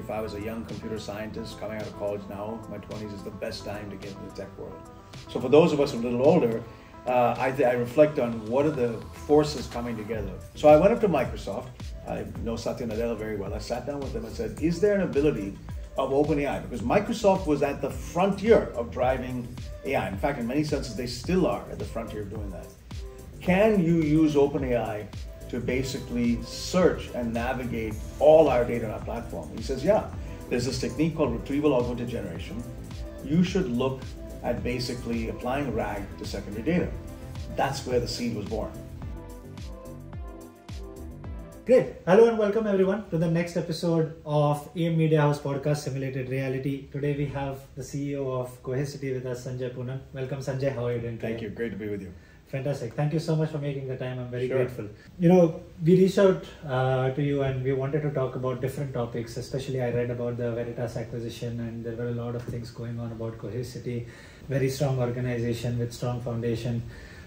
if I was a young computer scientist coming out of college now, my 20s is the best time to get in the tech world. So for those of us a little older, uh, I, I reflect on what are the forces coming together. So I went up to Microsoft. I know Satya Nadella very well. I sat down with them and said, "Is there an ability of OpenAI?" Because Microsoft was at the frontier of driving AI. In fact, in many senses, they still are at the frontier of doing that. Can you use OpenAI to basically search and navigate all our data on our platform? He says, yeah, there's this technique called retrieval augmented generation. You should look at basically applying RAG to secondary data. That's where the seed was born. Great. Hello and welcome everyone to the next episode of AIM Media House podcast Simulated Reality. Today we have the CEO of Cohesity with us, Sanjay Poonen. Welcome, Sanjay. How are you doing? Today? Thank you. Great to be with you. Fantastic. Thank you so much for making the time. I'm very Sure. grateful. You know, we reached out uh, to you and we wanted to talk about different topics. Especially, I read about the Veritas acquisition, and there were a lot of things going on about Cohesity. Very strong organization with strong foundation,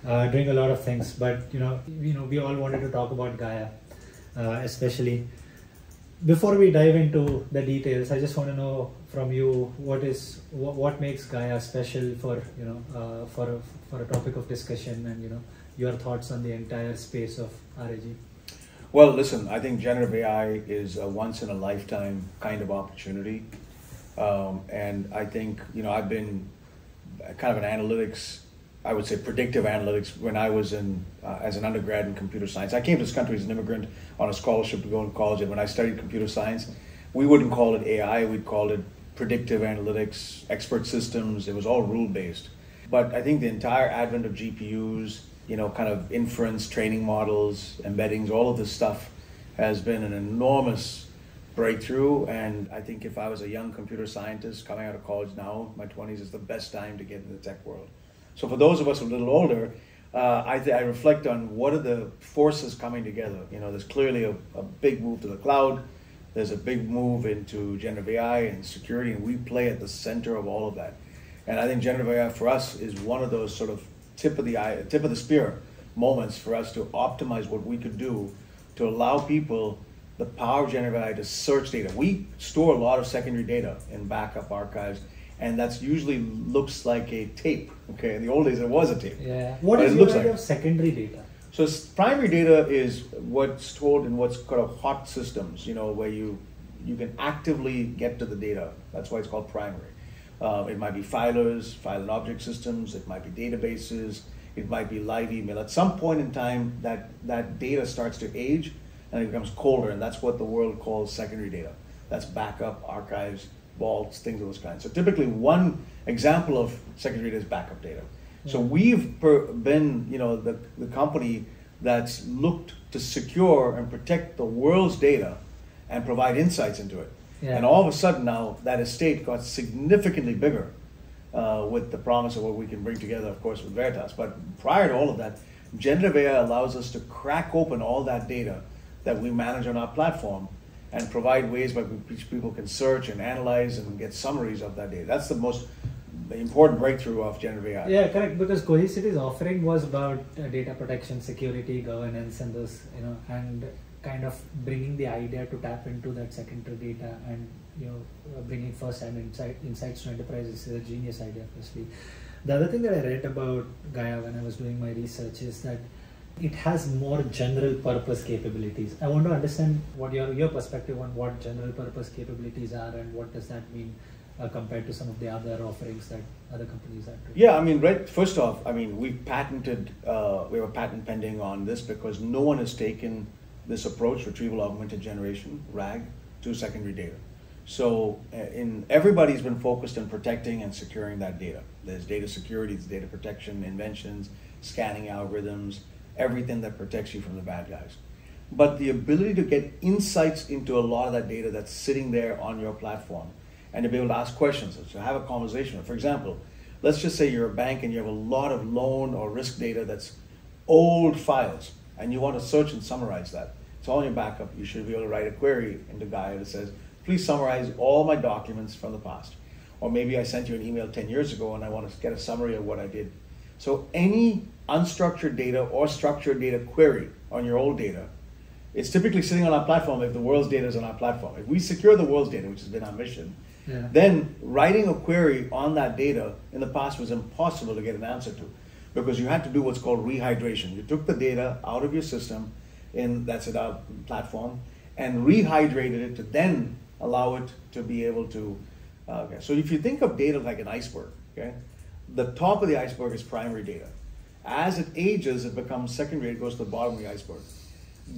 uh, doing a lot of things. But you know, you know, we all wanted to talk about Gaia, uh, especially. Before we dive into the details, I just want to know from you what is what, what makes Gaia special for you know uh, for a, for a topic of discussion and you know your thoughts on the entire space of RAG. Well, listen, I think generative AI is a once in a lifetime kind of opportunity. Um, and I think, you know, I've been kind of an analytics, I would say predictive analytics when I was in, uh, as an undergrad in computer science. I came to this country as an immigrant on a scholarship to go to college. And when I studied computer science, we wouldn't call it AI, we'd call it predictive analytics, expert systems. It was all rule based. But I think the entire advent of GPUs, you know, kind of inference, training models, embeddings, all of this stuff has been an enormous breakthrough. And I think if I was a young computer scientist coming out of college now, my 20s is the best time to get into the tech world. So for those of us a little older, uh, I, I reflect on what are the forces coming together. You know, there's clearly a, a big move to the cloud. There's a big move into generative AI and security, and we play at the center of all of that. And I think generative AI for us is one of those sort of tip of the eye, tip of the spear moments for us to optimize what we could do to allow people the power of generative AI to search data. We store a lot of secondary data in backup archives, and that's usually looks like a tape. Okay, in the old days it was a tape. Yeah. What But is it your looks idea like- of secondary data? So primary data is what's stored in what's called a hot systems, you know, where you you can actively get to the data. That's why it's called primary. Uh, it might be filers, file and object systems. It might be databases. It might be live email. At some point in time, that that data starts to age and it becomes colder, and that's what the world calls secondary data. That's backup, archives, vaults, things of those kinds. So typically, one example of secondary data is backup data. So we've per, been, you know, the, the company that's looked to secure and protect the world's data and provide insights into it. Yeah. And all of a sudden now that estate got significantly bigger uh, with the promise of what we can bring together, of course, with Veritas. But prior to all of that, generative AI allows us to crack open all that data that we manage on our platform and provide ways by which people can search and analyze and get summaries of that data. That's the most important breakthrough of generative AI. Yeah, correct. Because Cohesity's offering was about uh, data protection, security, governance, and those, you know, and kind of bringing the idea to tap into that secondary data and you know uh, bringing first-hand insight, insights to enterprises is a genius idea. Firstly, the other thing that I read about Gaia when I was doing my research is that it has more general purpose capabilities. I want to understand what your your perspective on what general purpose capabilities are and what does that mean uh, compared to some of the other offerings that other companies are doing. Yeah, I mean, right. First off, I mean, we've patented. Uh, we have a patent pending on this because no one has taken this approach, retrieval augmented generation (RAG), to secondary data. So, uh, in everybody's been focused on protecting and securing that data. There's data security, there's data protection, inventions, scanning algorithms, everything that protects you from the bad guys. But the ability to get insights into a lot of that data that's sitting there on your platform and to be able to ask questions, to have a conversation. For example, let's just say you're a bank and you have a lot of loan or risk data that's old files and you want to search and summarize that. It's all in your backup. You should be able to write a query into Gaia that says, please summarize all my documents from the past. Or maybe I sent you an email 10 years ago and I want to get a summary of what I did. So any unstructured data or structured data query on your old data it's typically sitting on our platform if the world's data is on our platform. If we secure the world's data, which has been our mission, yeah. then writing a query on that data in the past was impossible to get an answer to because you had to do what's called rehydration. You took the data out of your system in that's at our platform and rehydrated it to then allow it to be able to. Uh, okay. So if you think of data like an iceberg, okay, the top of the iceberg is primary data. As it ages, it becomes secondary. It goes to the bottom of the iceberg.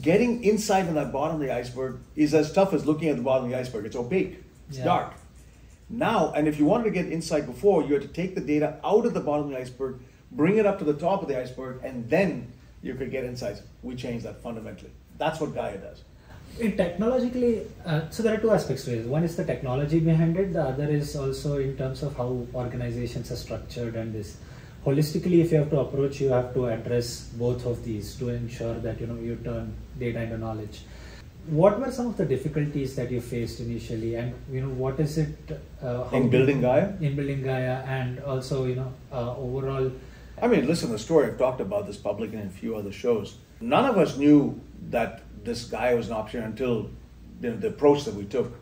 Getting insight on that bottom of the iceberg is as tough as looking at the bottom of the iceberg. It's opaque. It's yeah. dark. Now, and if you wanted to get insight before, you had to take the data out of the bottom of the iceberg, bring it up to the top of the iceberg, and then you could get insights. We changed that fundamentally. That's what Gaia does. In technologically, uh, so there are two aspects to it. One is the technology behind it. The other is also in terms of how organizations are structured and this. Holistically, if you have to approach, you have to address both of these to ensure that you know you turn data into knowledge. What were some of the difficulties that you faced initially? And you know what is it uh, in building gaia? In building gaia and also you know uh, overall. I mean listen the story i've talked about this publicly in a few other shows. None of us knew that this gaia was an option until you know, the approach that we took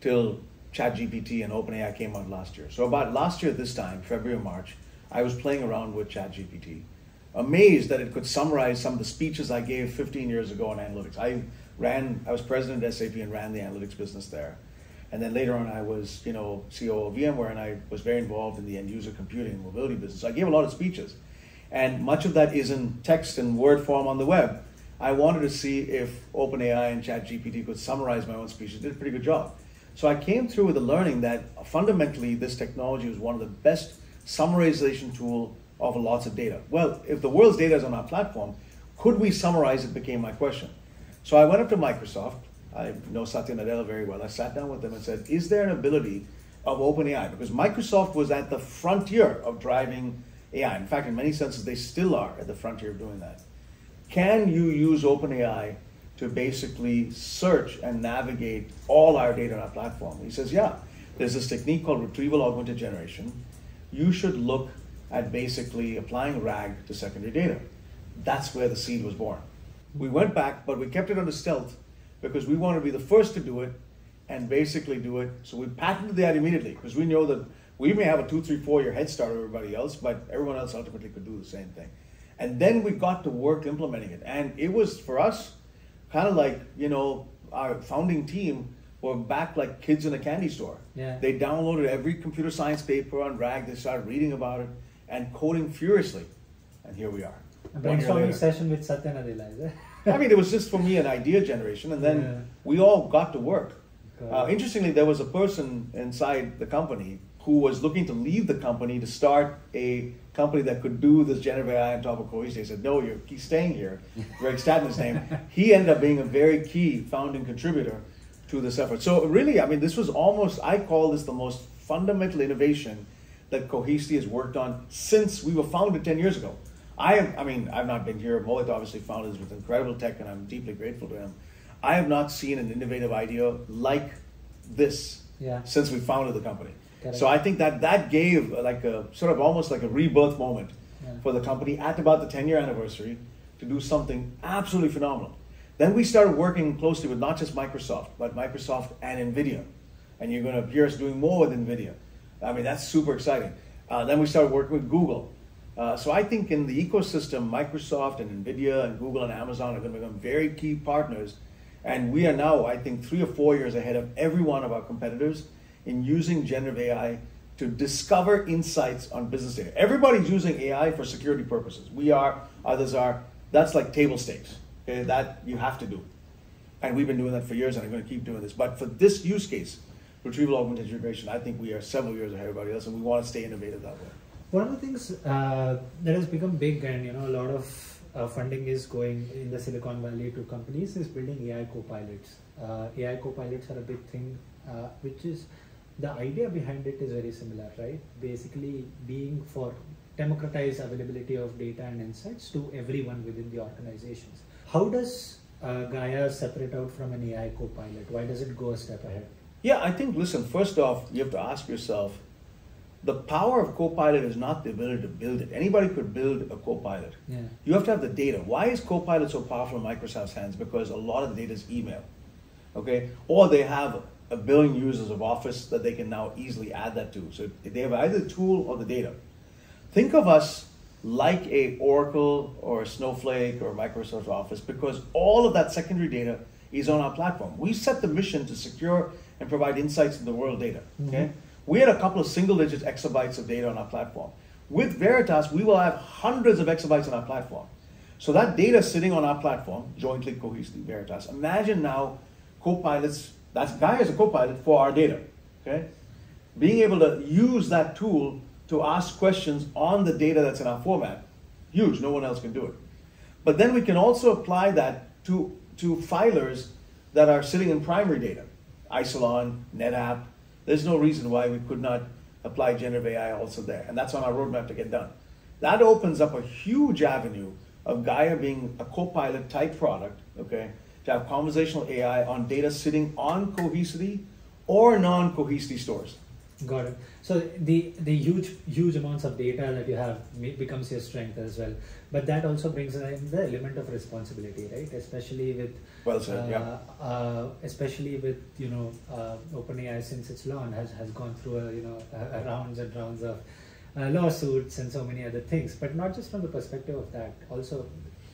till ChatGPT and OpenAI came out last year. So about last year this time, February March, I was playing around with ChatGPT, amazed that it could summarize some of the speeches I gave 15 years ago on analytics. I ran, I was president SAP and ran the analytics business there. And then later on, I was, you know, CEO of VMware, and I was very involved in the end user computing and mobility business. So I gave a lot of speeches, and much of that is in text and word form on the web. I wanted to see if OpenAI and ChatGPT could summarize my own speeches. Did a pretty good job. So I came through with the learning that fundamentally this technology was one of the best summarization tool of lots of data. Well, if the world's data is on our platform, could we summarize it? Became my question. So I went up to Microsoft. I know Satya Nadella very well. I sat down with them and said, Is there an ability of OpenAI? Because Microsoft was at the frontier of driving AI. In fact, in many senses, they still are at the frontier of doing that. Can you use OpenAI to basically search and navigate all our data on our platform? He says, Yeah. There's this technique called retrieval augmented generation. You should look at basically applying RAG to secondary data. That's where the seed was born. We went back, but we kept it under stealth because we wanted to be the first to do it and basically do it. So we patented that immediately because we know that we may have a two, three, four year head start on everybody else, but everyone else ultimately could do the same thing. And then we got to work implementing it. And it was for us kind of like, you know, our founding team were back like kids in a candy store. Yeah. They downloaded every computer science paper on RAG, they started reading about it and coding furiously. And here we are. A brainstorming session with Satya Nadella, I mean, it was just for me an idea generation, and then yeah. we all got to work. Uh, interestingly, there was a person inside the company who was looking to leave the company to start a company that could do this generative AI on top of Cohesity. He said, "No, you're he's staying here." Greg Statton's name. He ended up being a very key founding contributor to this effort. So really, I mean, this was almost I call this the most fundamental innovation that Cohesity has worked on since we were founded ten years ago. I am, I mean, I've not been here. Mohit obviously founded this with incredible tech, and I'm deeply grateful to him. I have not seen an innovative idea like this yeah. since we founded the company. So I think that that gave like a sort of almost like a rebirth moment yeah. for the company at about the 10 year anniversary to do something absolutely phenomenal. Then we started working closely with not just Microsoft, but Microsoft and NVIDIA. And you're going to hear us doing more with NVIDIA. I mean, that's super exciting. Uh, then we started working with Google. Uh, so I think in the ecosystem, Microsoft and NVIDIA and Google and Amazon are going to become very key partners. And we are now, I think, three or four years ahead of every one of our competitors in using generative AI to discover insights on business data. Everybody's using AI for security purposes. We are, others are. That's like table stakes. Okay? That you have to do. And we've been doing that for years and I'm going to keep doing this. But for this use case, retrieval augmented generation, I think we are several years ahead of everybody else and we want to stay innovative that way. One of the things uh, that has become big and you know a lot of uh, funding is going in the Silicon Valley to companies is building AI co-pilots. Uh, AI co-pilots are a big thing, uh, which is the idea behind it is very similar, right? Basically, being for democratized availability of data and insights to everyone within the organizations. How does uh, Gaia separate out from an AI co-pilot? Why does it go a step ahead? Yeah, I think, listen, first off, you have to ask yourself, the power of Copilot is not the ability to build it. Anybody could build a Copilot. Yeah. You have to have the data. Why is Copilot so powerful in Microsoft's hands? Because a lot of the data is email. Okay? Or they have a billion users of Office that they can now easily add that to. So they have either the tool or the data. Think of us like a Oracle or a Snowflake or Microsoft Office because all of that secondary data is on our platform. We set the mission to secure and provide insights in the world data. Okay? Mm-hmm. We had a couple of single digit exabytes of data on our platform. With Veritas, we will have hundreds of exabytes on our platform. So that data sitting on our platform, jointly, cohesively, Veritas. Imagine now co-pilots, that's Gaia is a co-pilot for our data. Okay? Being able to use that tool to ask questions on the data that's in our format, huge, no one else can do it. But then we can also apply that to, to filers that are sitting in primary data, Isilon, NetApp, there's no reason why we could not apply generative AI also there. And that's on our roadmap to get done. That opens up a huge avenue of Gaia being a co-pilot type product, okay, to have conversational AI on data sitting on Cohesity or non-Cohesity stores. Got it. So the the huge huge amounts of data that you have becomes your strength as well. But that also brings in the element of responsibility, right? Especially with well said, uh, yeah. Uh, especially with you know uh, OpenAI since its launch has has gone through a, you know a, a rounds and rounds of uh, lawsuits and so many other things. But not just from the perspective of that, also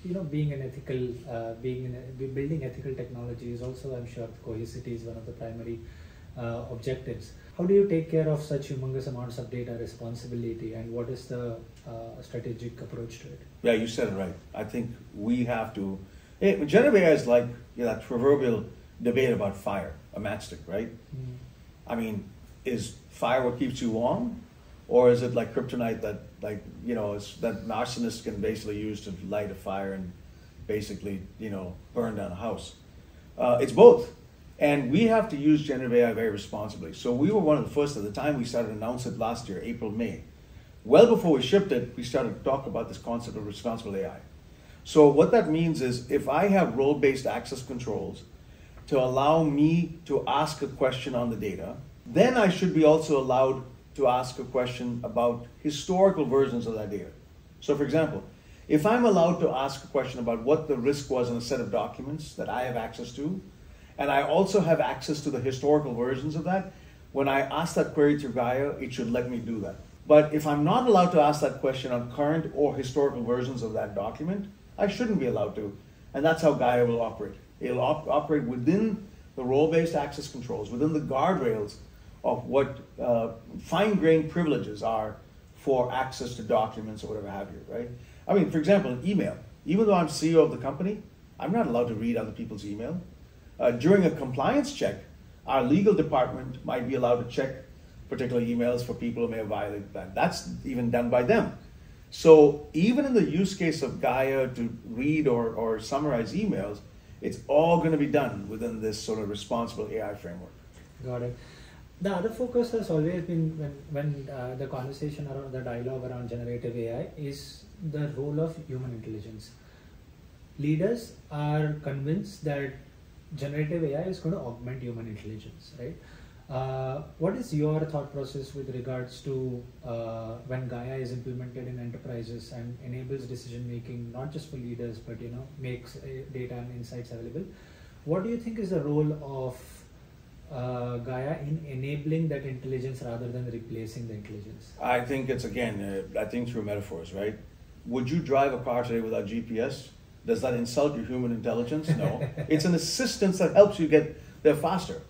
you know being an ethical uh, being in building ethical technology is also I'm sure cohesity is one of the primary uh, objectives how do you take care of such humongous amounts of data responsibility and what is the uh, strategic approach to it? Yeah, you said it right. I think we have to. Hey, generative AI is like you know, that proverbial debate about fire, a matchstick, right? Mm. I mean, is fire what keeps you warm, or is it like kryptonite that, like you know, that arsonists can basically use to light a fire and basically you know burn down a house? Uh, it's both. And we have to use generative AI very responsibly. So we were one of the first at the time we started to announce it last year, April, May. Well before we shipped it, we started to talk about this concept of responsible AI. So what that means is if I have role-based access controls to allow me to ask a question on the data, then I should be also allowed to ask a question about historical versions of that data. So for example, if I'm allowed to ask a question about what the risk was in a set of documents that I have access to, and I also have access to the historical versions of that. When I ask that query through Gaia, it should let me do that. But if I'm not allowed to ask that question on current or historical versions of that document, I shouldn't be allowed to. And that's how Gaia will operate. It'll op- operate within the role based access controls, within the guardrails of what uh, fine grained privileges are for access to documents or whatever have you, right? I mean, for example, email. Even though I'm CEO of the company, I'm not allowed to read other people's email. Uh, during a compliance check, our legal department might be allowed to check particular emails for people who may have violated that. That's even done by them. So even in the use case of Gaia to read or, or summarize emails, it's all going to be done within this sort of responsible AI framework. Got it. The other focus has always been when, when uh, the conversation around the dialogue around generative AI is the role of human intelligence. Leaders are convinced that generative AI is going to augment human intelligence, right? Uh, what is your thought process with regards to uh, when Gaia is implemented in enterprises and enables decision making not just for leaders but you know makes uh, data and insights available? What do you think is the role of uh, Gaia in enabling that intelligence rather than replacing the intelligence? I think it's again, uh, I think through metaphors, right? Would you drive a car today without GPS? Does that insult your human intelligence? No. it's an assistance that helps you get there faster.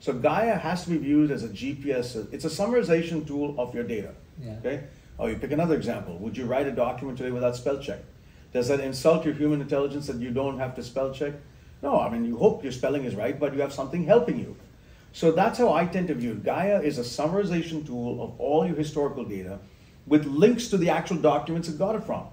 So Gaia has to be viewed as a GPS. It's a summarization tool of your data. Yeah. Okay. Oh, you pick another example. Would you write a document today without spell check? Does that insult your human intelligence that you don't have to spell check? No. I mean, you hope your spelling is right, but you have something helping you. So that's how I tend to view it. Gaia is a summarization tool of all your historical data with links to the actual documents it got it from.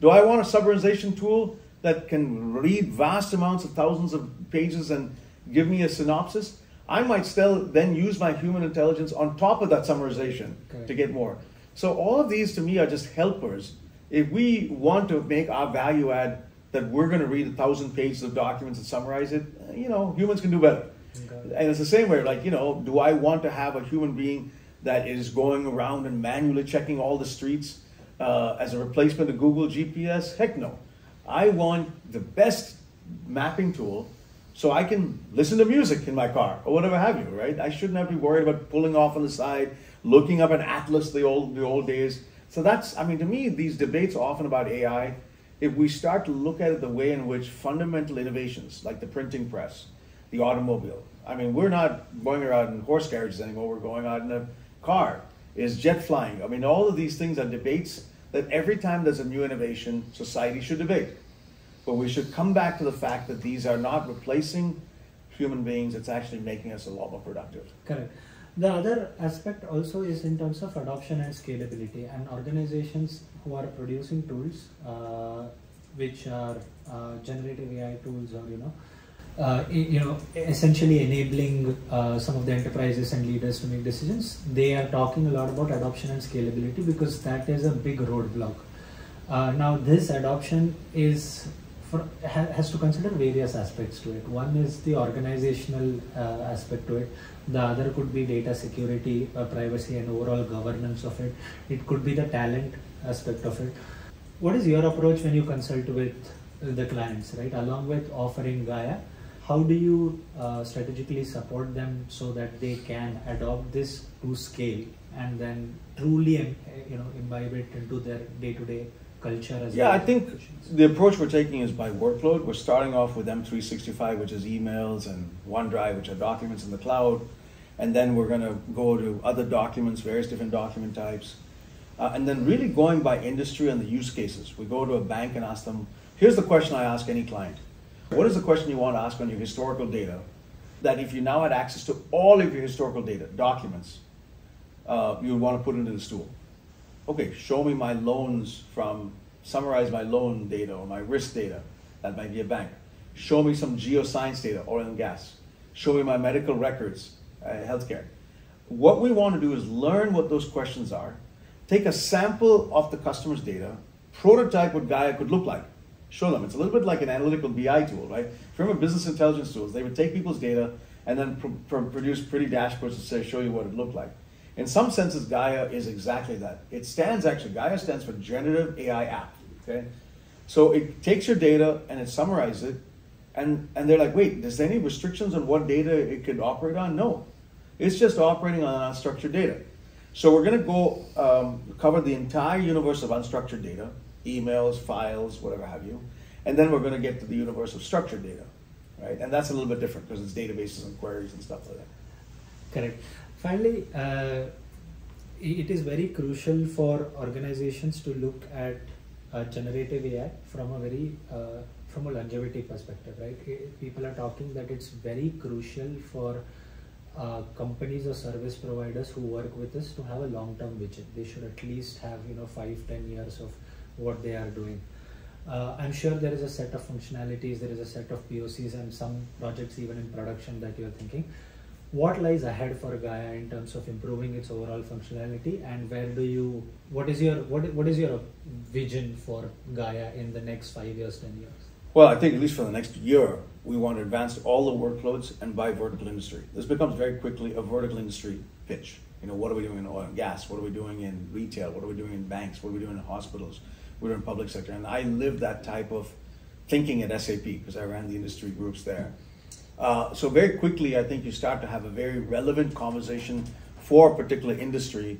Do I want a summarization tool that can read vast amounts of thousands of pages and give me a synopsis, I might still then use my human intelligence on top of that summarization okay. to get more. So all of these to me are just helpers. If we want to make our value add that we're going to read a thousand pages of documents and summarize it, you know, humans can do better. Okay. And it's the same way, like, you know, do I want to have a human being that is going around and manually checking all the streets uh, as a replacement to Google GPS? Heck no. I want the best mapping tool so I can listen to music in my car or whatever have you, right? I shouldn't have to be worried about pulling off on the side, looking up an atlas the old the old days. So that's I mean to me these debates are often about AI. If we start to look at it the way in which fundamental innovations like the printing press, the automobile, I mean we're not going around in horse carriages anymore, we're going out in a car. Is jet flying. I mean all of these things are debates that every time there's a new innovation, society should debate. But we should come back to the fact that these are not replacing human beings, it's actually making us a lot more productive. Correct. The other aspect also is in terms of adoption and scalability, and organizations who are producing tools, uh, which are uh, generative AI tools, or you know, uh, you know, essentially enabling uh, some of the enterprises and leaders to make decisions. They are talking a lot about adoption and scalability because that is a big roadblock. Uh, now, this adoption is for, has to consider various aspects to it. One is the organizational uh, aspect to it. The other could be data security, uh, privacy, and overall governance of it. It could be the talent aspect of it. What is your approach when you consult with the clients, right? Along with offering Gaia, how do you uh, strategically support them so that they can adopt this to scale and then truly, you know, imbibe it into their day-to-day culture as yeah, well? Yeah, I think the approach we're taking is by workload. We're starting off with M365, which is emails, and OneDrive, which are documents in the cloud. And then we're going to go to other documents, various different document types. Uh, and then really going by industry and the use cases. We go to a bank and ask them, here's the question I ask any client. What is the question you want to ask on your historical data? That if you now had access to all of your historical data, documents, uh, you would want to put into this tool okay, show me my loans from, summarize my loan data or my risk data. That might be a bank. Show me some geoscience data, oil and gas. Show me my medical records, uh, healthcare. What we want to do is learn what those questions are, take a sample of the customer's data, prototype what Gaia could look like, show them. It's a little bit like an analytical BI tool, right? If you remember business intelligence tools, they would take people's data and then pr- pr- produce pretty dashboards to say, show you what it looked like. In some senses, Gaia is exactly that. It stands actually, Gaia stands for Generative AI App. Okay? So it takes your data and it summarizes it, and, and they're like, wait, is there any restrictions on what data it could operate on? No. It's just operating on unstructured data. So we're going to go um, cover the entire universe of unstructured data, emails, files, whatever have you, and then we're going to get to the universe of structured data, right? And that's a little bit different because it's databases and queries and stuff like that. Correct. Finally, uh, it is very crucial for organizations to look at uh, generative AI from a very uh, from a longevity perspective, right? People are talking that it's very crucial for uh, companies or service providers who work with us to have a long-term vision. They should at least have you know five, ten years of what they are doing. Uh, I'm sure there is a set of functionalities, there is a set of POCs, and some projects even in production that you're thinking. What lies ahead for Gaia in terms of improving its overall functionality and where do you what is your what, what is your vision for Gaia in the next 5 years 10 years? Well I think at least for the next year we want to advance all the workloads and by vertical industry. This becomes very quickly a vertical industry pitch. You know what are we doing in oil and gas? What are we doing in retail? What are we doing in banks? What are we doing in hospitals we're in public sector and I live that type of thinking at SAP because I ran the industry groups there uh, so very quickly, I think you start to have a very relevant conversation for a particular industry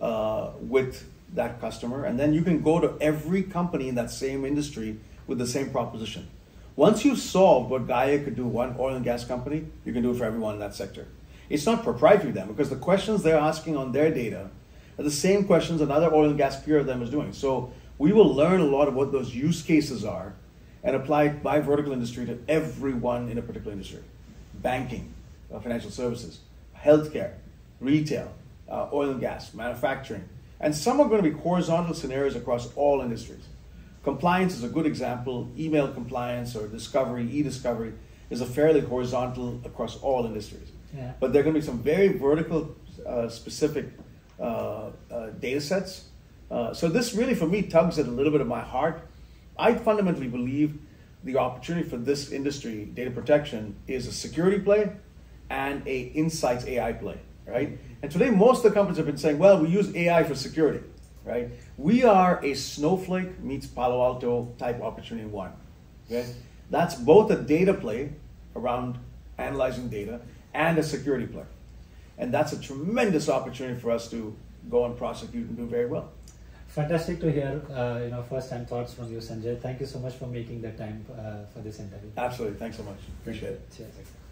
uh, with that customer, and then you can go to every company in that same industry with the same proposition. Once you've solved what Gaia could do one oil and gas company, you can do it for everyone in that sector. It's not proprietary to them because the questions they're asking on their data are the same questions another oil and gas peer of them is doing. So we will learn a lot of what those use cases are and apply by vertical industry to everyone in a particular industry banking, uh, financial services, healthcare, retail, uh, oil and gas, manufacturing. And some are going to be horizontal scenarios across all industries. Compliance is a good example. Email compliance or discovery, e discovery, is a fairly horizontal across all industries. Yeah. But there are going to be some very vertical uh, specific uh, uh, data sets. Uh, so this really, for me, tugs at a little bit of my heart I fundamentally believe the opportunity for this industry, data protection, is a security play and a insights AI play. right? And today, most of the companies have been saying, well, we use AI for security, right? We are a Snowflake meets Palo Alto type opportunity one, okay? That's both a data play around analyzing data and a security play. And that's a tremendous opportunity for us to go and prosecute and do very well. Fantastic to hear, uh, you know, first-hand thoughts from you, Sanjay. Thank you so much for making the time uh, for this interview. Absolutely. Thanks so much. Appreciate it. Cheers.